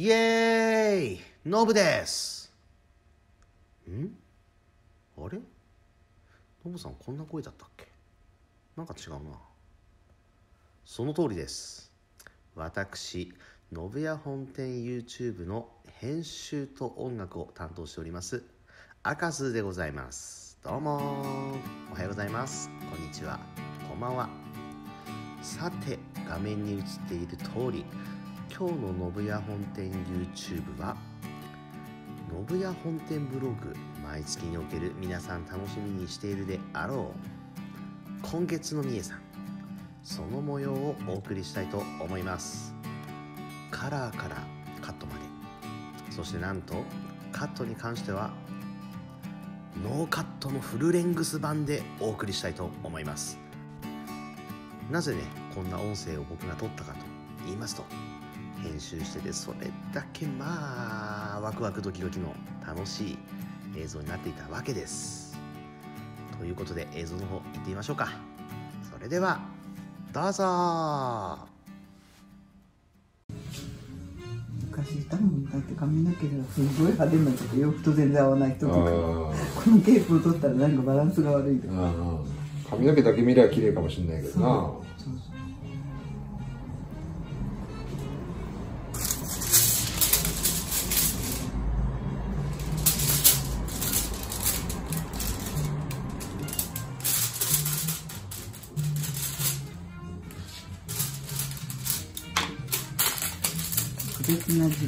イエーイ。ノブです。ん？あれ？ノブさんこんな声だったっけ？なんか違うな。その通りです。私信屋本店 YouTube の編集と音楽を担当しております赤津でございます。どうも。おはようございます。こんにちは。こんばんは。さて画面に映っている通り今日の信屋本店 YouTube は信屋本店ブログ毎月における皆さん楽しみにしているであろう今月のみえさんその模様をお送りしたいと思います。カラーからカットまでそしてなんとカットに関してはノーカットのフルレングス版でお送りしたいと思います。なぜねこんな音声を僕が撮ったかと言いますと編集しててそれだけまあワクワクドキドキの楽しい映像になっていたわけです。ということで映像の方行ってみましょうか。それではどうぞ。昔いたもんだって髪の毛がすごい派手になってて洋服と全然合わない人とかあこのケープを取ったらなんかバランスが悪いとか。あ髪の毛だけ見れば綺麗かもしれないけどな。そうそう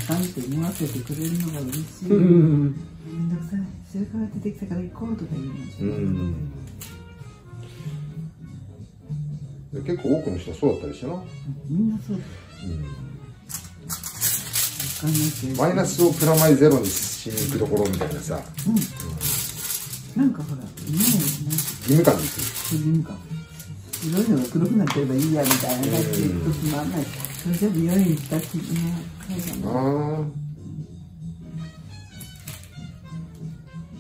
別な時間って思わせてくれるのが嬉しい、めん。どくさいそれから出てきたから行こうとか言うのちょっとうん。結構多くの人はそうだったりしてな、みん。なそうだよわかん。マイナスをプラマイゼロにしに行くところみたいなさうん。うん。なん。かほら、ね、義務感に行くそういうか、白いのが黒くなってればいいやみたいな感じで時もあん。ない。それじゃ美容院行った気ね、会がも。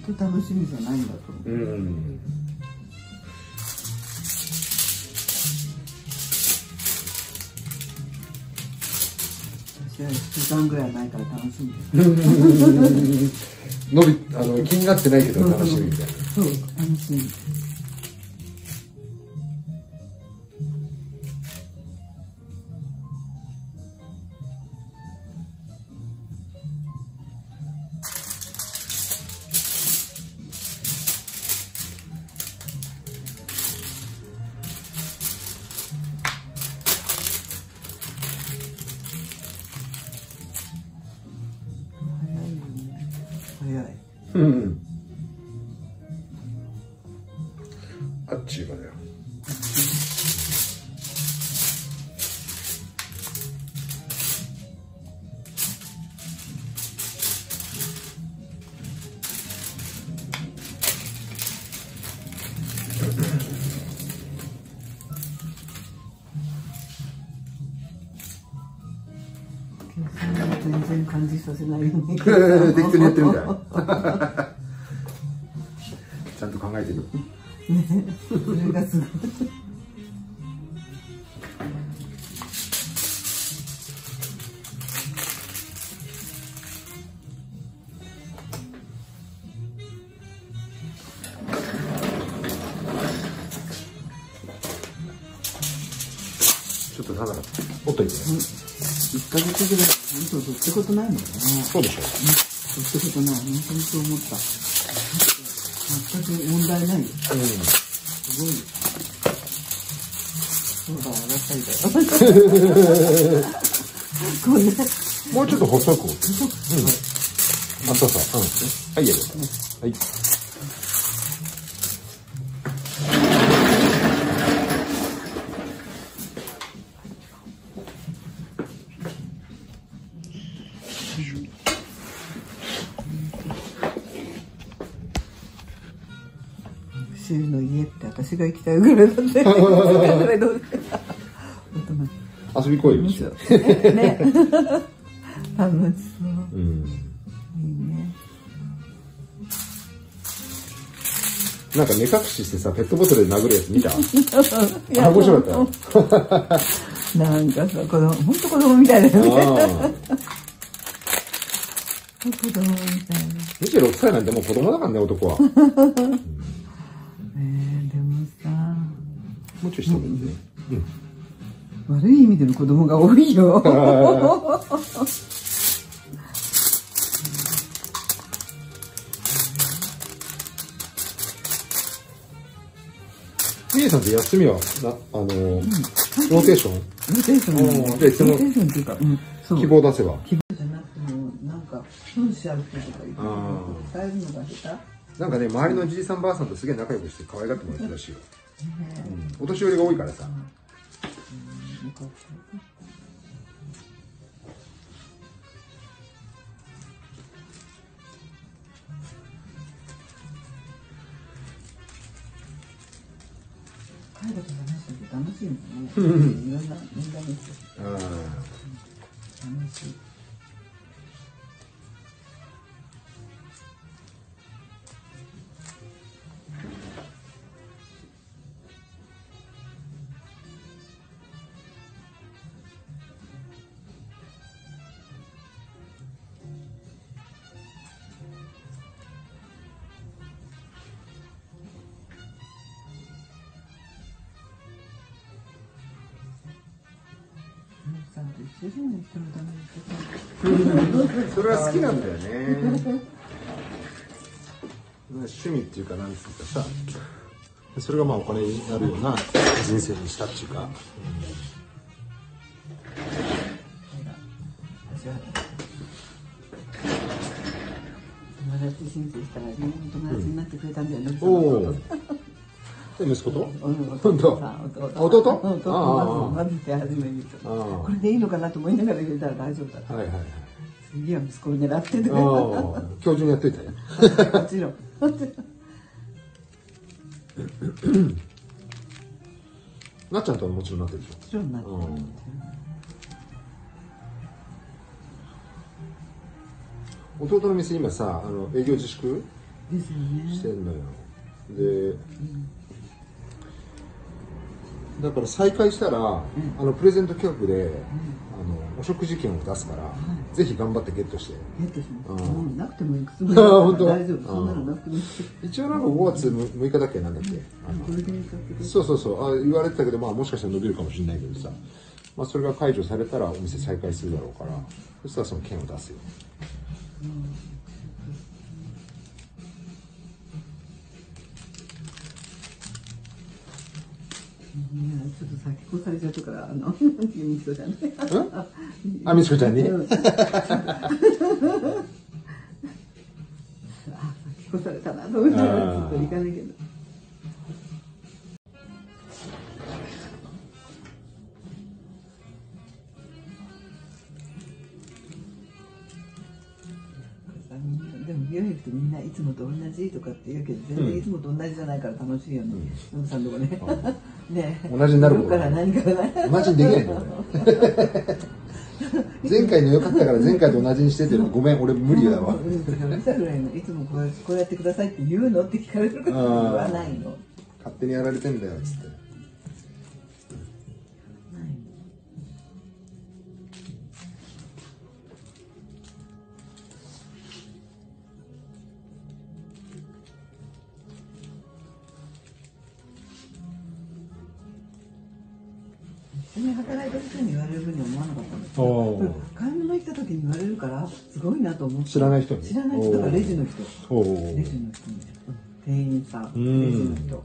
あと楽しみじゃないんだと思あうん。う。私は1週間ぐらい前から楽しみです。伸びあの気になってないけど楽しみみたいなそう、楽しみ。うんあっちゅう間だよ全然感じさせないよ うに。適当にやってるみたいょっとただ折っといてね一ヶ月ぐらい、本当どってことないもんね。そうでしょどってことない。本当にそう思った。全く問題ないよ。すごいよ。そうだ、上がったりだよ。こんな、もうちょっと細く。うん。あ、そうそう。うん。はい、やる。はい。が行きたいぐらいだって。ぐらいどう大人遊び来いよ。ね。楽しそう。うん。いいね。なん。か目隠ししてさ、ペットボトルで殴るやつ見たあ、面白かっ。。。た。なん。かさ、子供、本当子供みたいだよね。子供みたいな。26歳なん。てもう子供だからね、男は。えー、でもさ、もうちょいしてもいいね。うん。悪い意味での子供が多いよ。みえさんって休みは、な、あの、ローテーションローテーションおーでそのローテーションっていうか、うん、そう。希望出せば。希望じゃなくても、なんか、本しある人とか言って伝えるのが下なんかね、周りのじいさんばあさんとすげえ仲良くして可愛がってもらってるらしいよ。うん。お年寄りが多いからさ。手よかった彼らと話してて楽しいんですね。いろんん。楽しい。それは好きなんだよね。趣味っていうか、なんつうかさ。それがまあお金になるような人生にしたっていうか。友達申請したら自分の友達になってくれたんだよね。おお。で息子と？うん本当？弟弟？弟ああまずまず手始めにああこれでいいのかなと思いながら入れたら大丈夫だった。はいはいはい。次は息子を狙ってて。あもあ、今日中にやっといたよ。ちろん。なっちゃんとはもちろんなってるでしょ？もちろんなってるうん弟の店今さ、あの営業自粛ですよね。してんのよ。で、だから再開したら、あのプレゼント企画で、あのお食事券を出すから、ぜひ頑張ってゲットして。ゲットします。うん。なくてもいくつもあ本当？大丈夫。そんなのなくても。一応なんか5月6日だっけなんだっけ、そうそうそう。あ言われてたけど、まあ、もしかしたら伸びるかもしれないけどさ、まあ、それが解除されたらお店再開するだろうから。そしたらその券を出すよ。いやちょっと先越されちゃったから、あの、ユミコちゃんね。あみちこちゃんに、うんあ、先越されたなと思ったら、ちょっと行かないけど。でも美容室みんないつもと同じとかって言うけど全然いつもと同じじゃないから楽しいよね。ノブさんとこね。ね。同じになるどこから何からな。い。同じにできないんだよ俺 前回の良かったから前回と同じにしててごめん。俺無理だわ。うん、だから見たぐらいのいつもこうこうやってくださいって言うのって聞かれるから言わないの。勝手にやられてん。だよっつってに働いた人に言われるふうには思わなかったんですおー買い物行った時に言われるからすごいなと思って。知らない人に。知らない人がレジの人。レジの人。に店員さんうん。レジの人。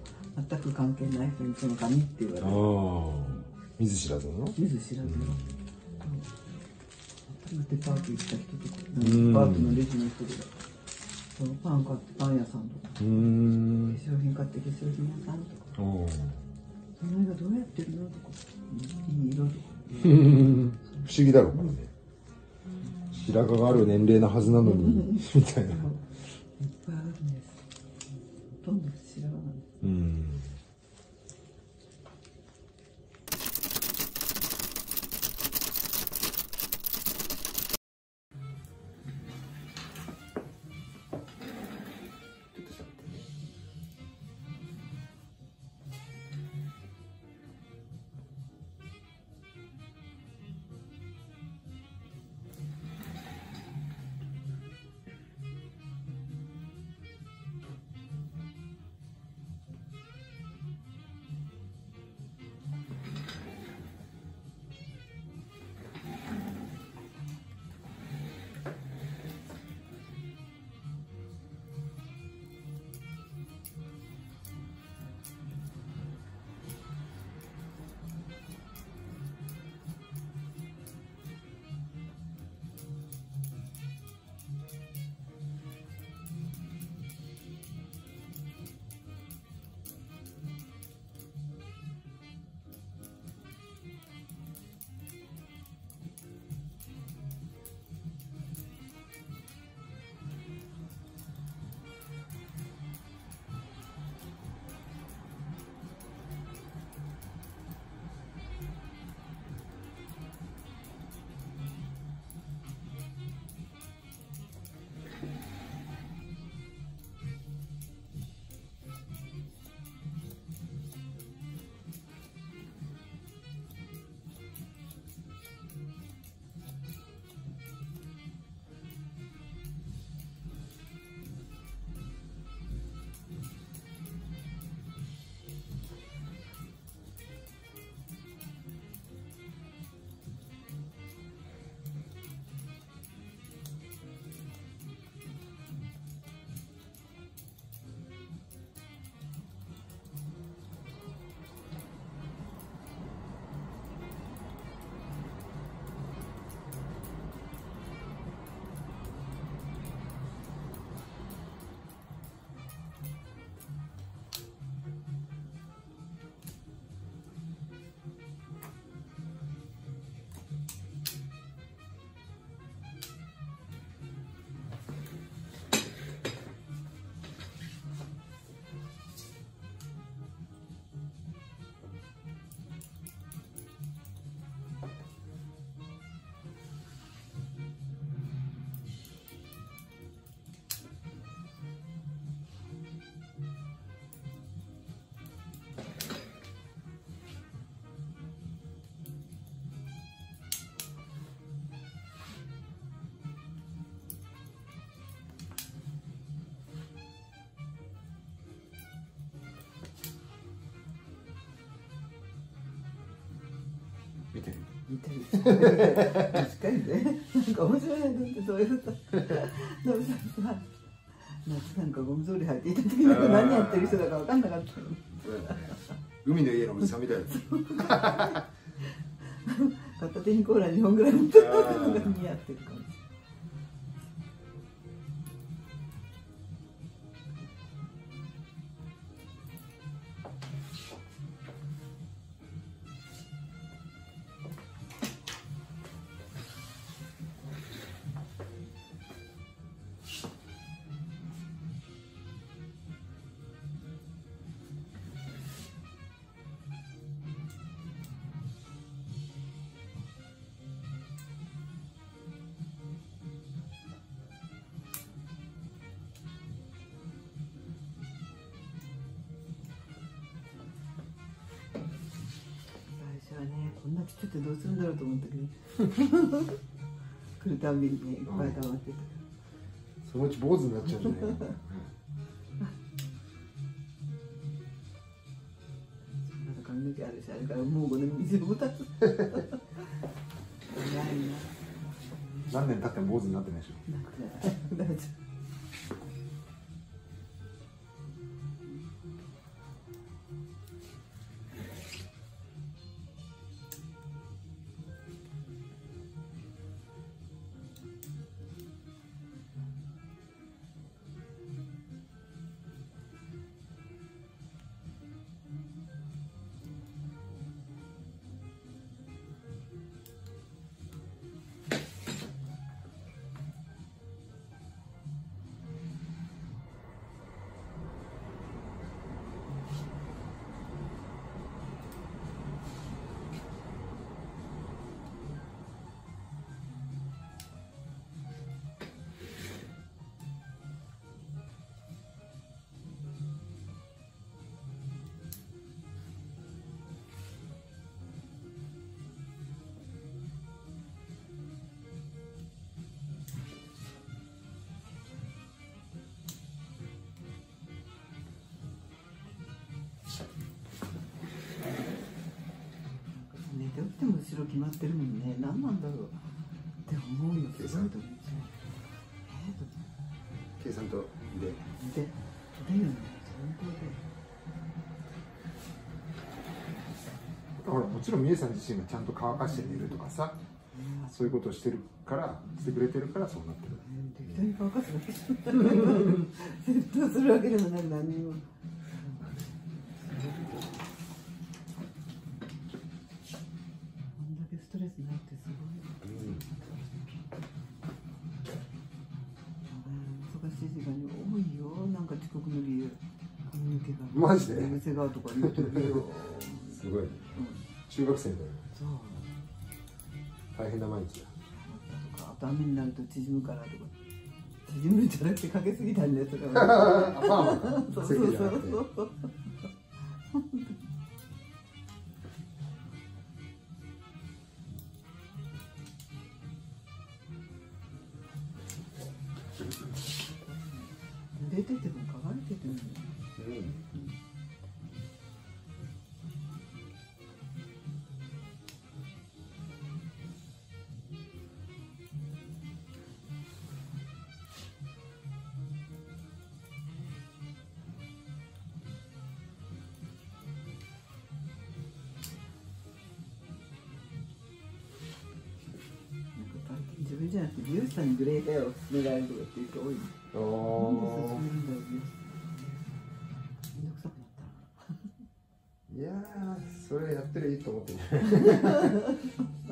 全く関係ない人にその紙って言われる。見ず知らずの？見ず知らずの、うん。デパート行った人とか、んデパートのレジの人とかそうパン買ってパン屋さんとか化粧品買って化粧品屋さんとかおーその色どうやってるのとかいい色とか。不思議だろうからね。白髪がある年齢なはずなのにみたいな。いっぱいあるんです。ほとんど知らないうん見てる。見てる。確かにね。なんか面白いなってそういうさノブさんさ夏なんかゴム草履履いていた時なんか何やってる人だか分かんなかったね。海の家のおじさんみたいな 片手にコーラ2本ぐらい持ってたのが似合ってるかもし最初はんだろうと思ったけど来るたんびにねいっぱい溜まってた。そのうち坊主になっちゃうんじゃない？かなまだ髪の毛あるしあれからもう5年 何年経っても坊主になってないでしょ。なんかね大丈夫ろ決まってるもんね何なんだろうって思うよすごいと思うえー計算とででだよね本当でほらもちろん美恵さん自身がちゃんと乾かして寝るとかさそういうことをしてるからしてくれてるからそうなってる適当に乾かすだけじゃないするわけでもなく何もこんだけストレスないってすごい忙しい時間に多いよなんか遅刻の理由。髪の毛がマジで？寝癖がとか言うてるよ、すごいね。うん、中学生みたいそう。な大変な毎日だ。とかあと雨になると縮むからとか。縮むんじゃなくてかけすぎたんだよとか。あパーマか。そうそうそう。そう自分じゃなくて美容師さんにグレーヘアを勧められるとかっていう人多いの。なんで勧めるんだろう美容師めんどくさくなったないやーそれやってりゃいいと思ってる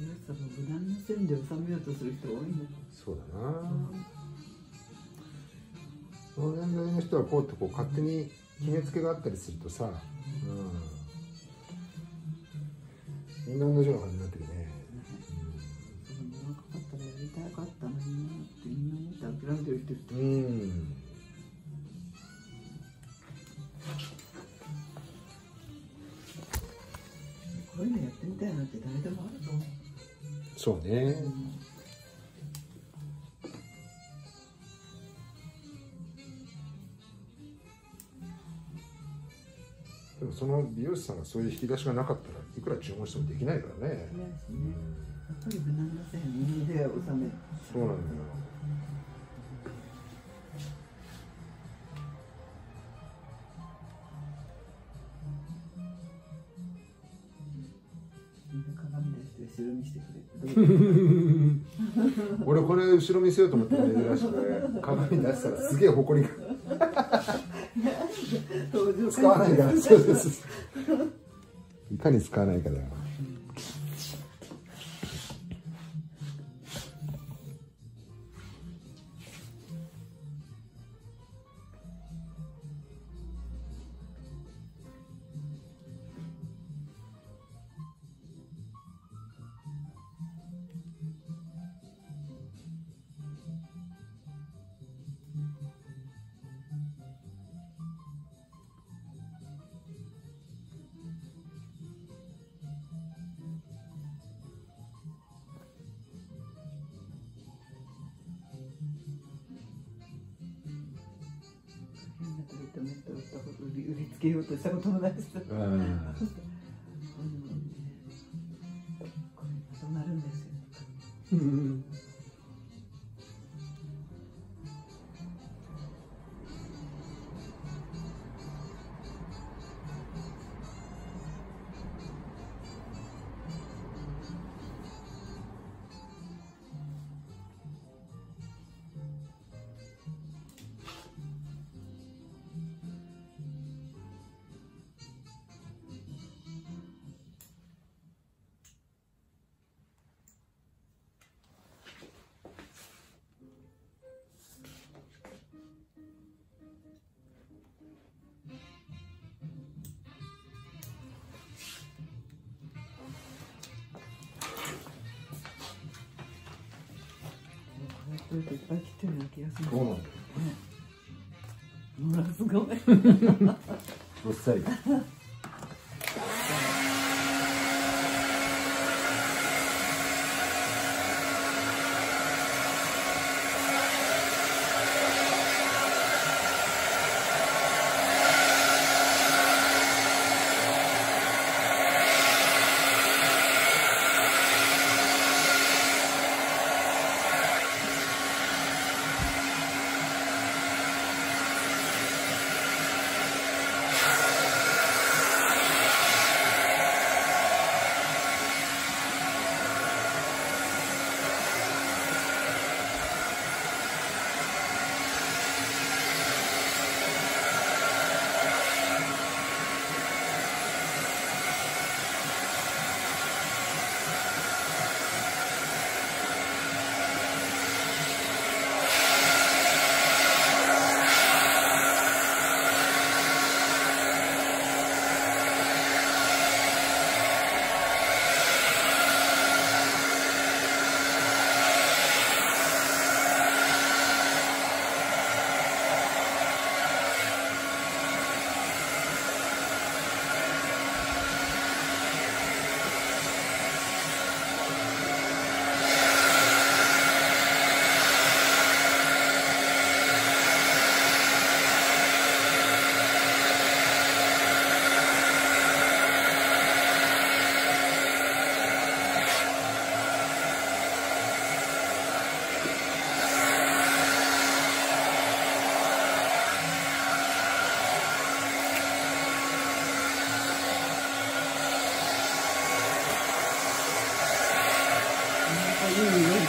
皆さも無難な。線で収めようとする人多いねそうだな。その年代の人はこうってこう勝手に決めつけがあったりするとさ、うん、みんな。同じような。感じにな。ってるね、そう若かったらやりたかったのにな。ってみんな。思って諦めてる人いるうん、うんそうね、でもその美容師さんがそういう引き出しがなかったらいくら注文してもできないからね、ね。やっぱり無難な線右で収める。そうなんだよ後ろ見せてくれる俺これ後ろ見せようと思って珍しくて鏡出したらすげえ埃が使わないからそうです。いかに使わないかだよ変なトリートメントを売ったこと売り売りつけようとしたこともないしさ これといっぱい切ってるような気がする。そうなんだよ。ものすごい。どっさりいい匂いね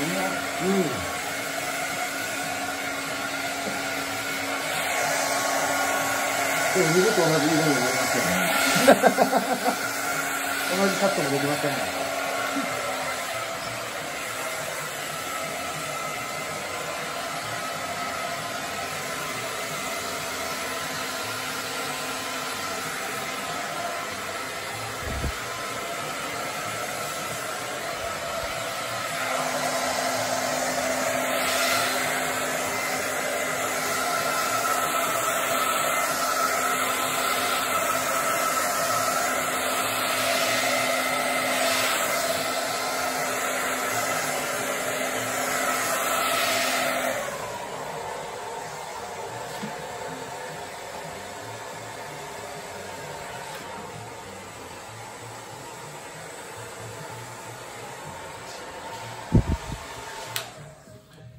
でも二度と同じ色になりますよね同じカットもできません。ね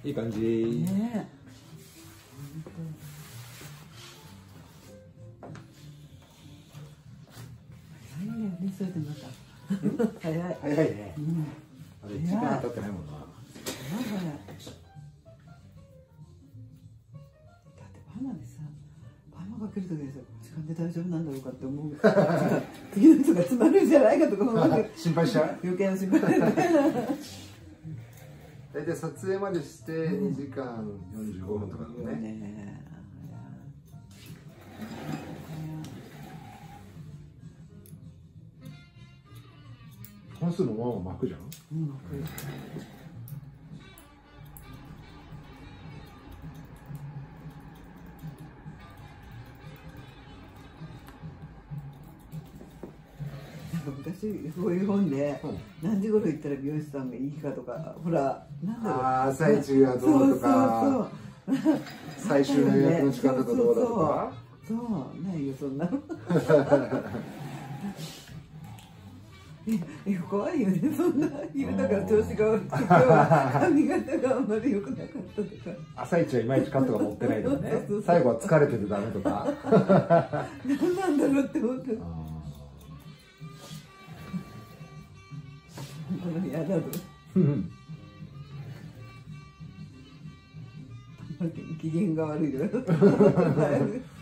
いい感じ、ねえ早いよねそれでまた。早い早いね。うん。あれ時間経ってない。もんなだってパーマでさパーマかける時にさ時間で大丈夫なんだろうかって思う。次の人が詰まるんじゃないかとか 心配しちゃう。余計な心配 大体撮影までして2時間45分とかだね、ね本数のまま巻くじゃん？うん昔そういう本で、うん。何時頃行ったら美容師さんがいいかとかほらなんだろう。朝一がどうとか。そうそうそう。最終の予約の時間だとどうだとか。そうないよそんなの。いや怖いよねそんな昼だから調子が悪くて今日は髪型があんまり良くなかったとか。朝一はいまいちカットが持ってないとかね最後は疲れててダメとか。何なんだろうって思ってこの嫌だと。うん機嫌が悪いよ機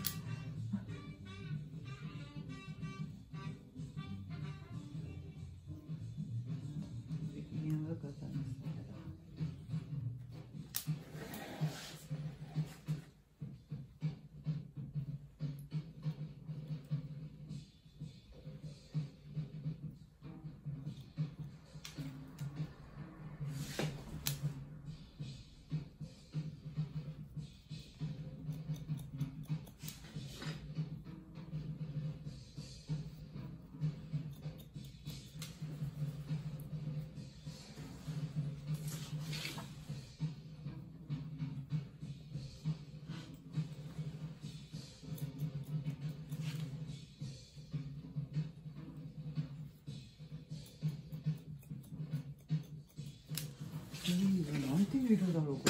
ていう色だろうこ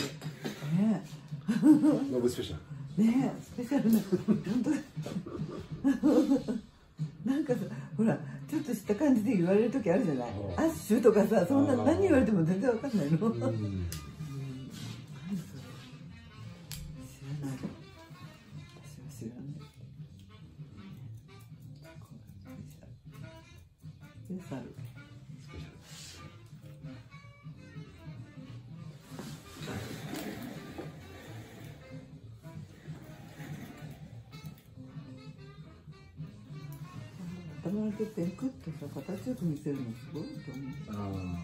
れ。ね。ノブスペシャルえねえ。スペシャルな本当だなんかさほらちょっとした感じで言われる時あるじゃない。うんアッシュとかさそんな何言われても全然わかんないの、うん。何それ知らない。私は知らない。でサル頭のてっぺんクッとさ形よく見せるのすごいと思う。あー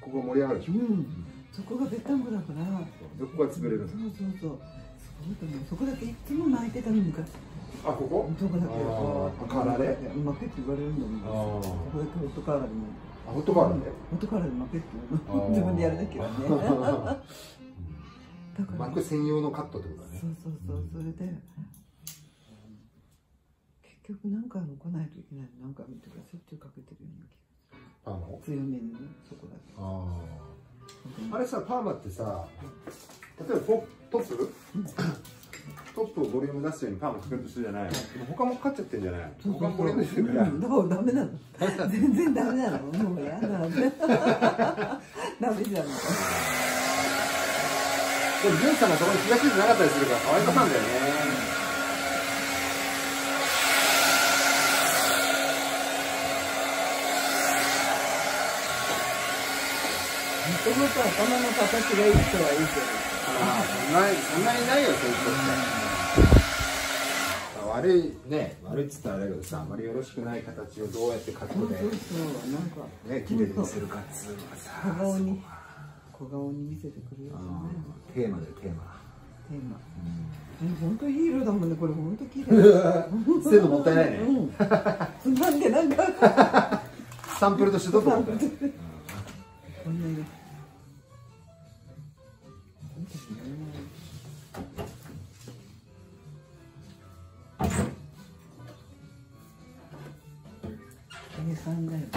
ここ盛り上がるでしょ？うん、そこがぺったんこだから。どこが潰れるそうのそうそう。すごいと思う。そこだけいつも巻いてたの昔。あここ？どこだけあーカラーで負けって言われるんだもんそこだけホットカラーでもあホットカーラーでホットカラーで負けって言うの。自分でやるだけはね。だから。巻く専用のカットってことだね。そうそうそう。それで結局何回も来ないといけない何回もっていうかしょっちゅうかけてるような気パーマを。が強めにね。そこだけあああれさパーマってさ例えばポトップトップをボリューム出すようにパーマかけるとするじゃない。他もかかっちゃってんじゃない？他もボリューム出てるから。うん。だからダメなの？全然ダメなの？もうやだ。ダメじゃん。でも、ジュンさんのところに東地なかったりするから、可愛かったんだよね。もともと頭の形がいい人はいいけああ、そんなに、ないよ、そういう人って。悪い、ね、悪いっつったらあれだけど。さ、あまりよろしくない形をどうやってカッどトで、そうそうなんかね、綺麗に見せるかっつうのがさ、小顔に小顔に見せてくる。やつねうんテーマでテーマ。テーマ。本当いい色だもんねこれ。本当綺麗。捨てるのもったいないね。うん。つまんでなんか。サンプルとしてどうぞもったい3だよね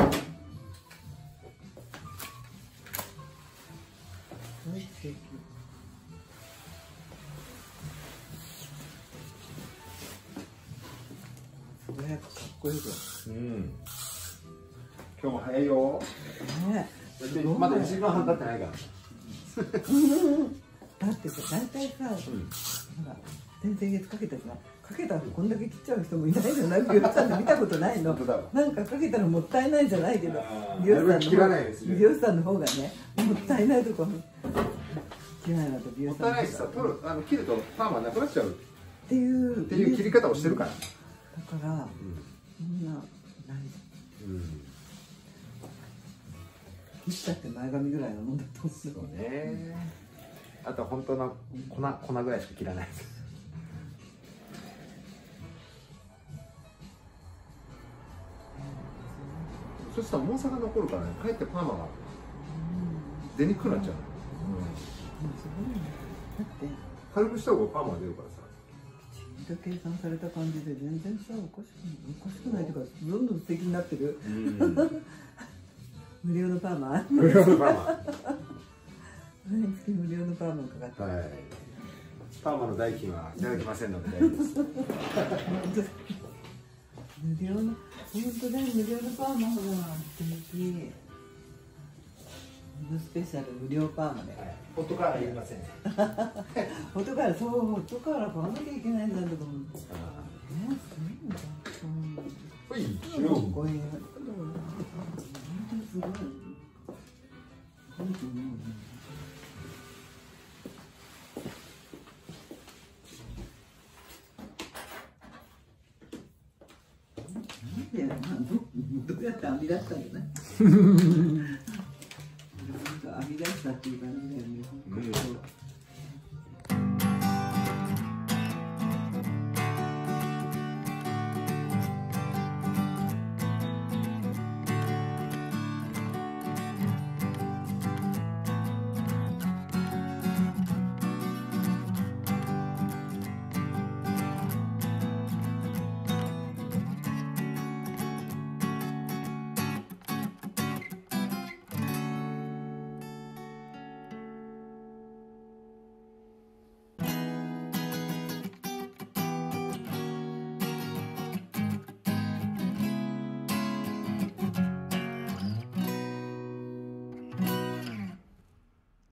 どうしてかっこよくう。ん。今日も早いよ。ね。まだ1時間半経ってないから。だってさ大体さ、うん、ほら全然月かけてんかけたらこんだけ切っちゃう人もいないじゃない美容師さんで見たことないの。なんかかけたらもったいないじゃないけど美容師さんのね美容師さんの方がね。もったいないとこ切らないなと美容もっ師さんの方がたいないしさ取るあの切るとパーマなくなっちゃう。っっていう。ていう切り方をしてるから。だからみんな何うん切ったって前髪ぐらいのもんだと思う。そうね。あとは本当の粉粉ぐらいしか切らないそしたら重さが残るからねかえってパーマが出にくくなっちゃううんすごいねだって軽くした方がパーマが出るからさ。きちんと計算された感じで全然さおかしくないおかしくないというかどんどん素敵になってる無料のパーマ。無料のパーマ。毎月無料のパーマかかって。はい。パーマの代金はいただきませんので大丈夫です無料の本当だ無料のパーマほら素敵スペシャル無料パーマでホットカーラーいりませんホットカーラそうホットカーラー買わなきゃいけないんだとか思ってねすごいんだほいうんこいい本当すごい本当になんでどどうやって編み出したんだね。